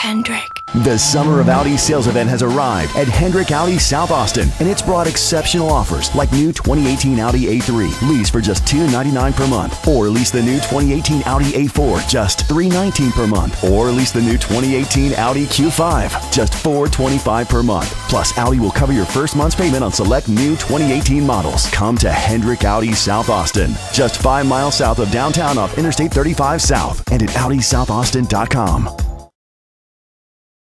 Hendrick. The Summer of Audi sales event has arrived at Hendrick Audi South Austin, and it's brought exceptional offers like new 2018 Audi A3, lease for just $299 per month, or lease the new 2018 Audi A4 just $319 per month, or lease the new 2018 Audi Q5 just $425 per month. Plus, Audi will cover your first month's payment on select new 2018 models. Come to Hendrick Audi South Austin, just five miles south of downtown off Interstate 35 South, and at AudiSouthAustin.com.